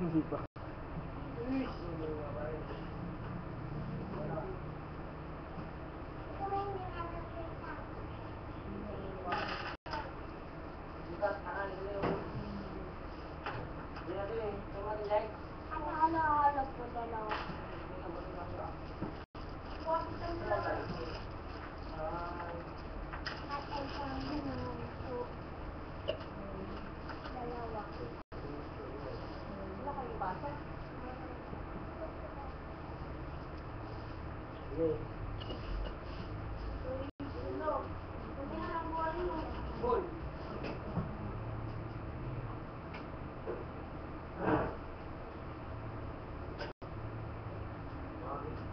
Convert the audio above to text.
Hindi pa. Ano-ano po dalawa. At ay kami po. Dalawa. Wala kayong basa? Ano? Hindi na lang buwan mo. Kaya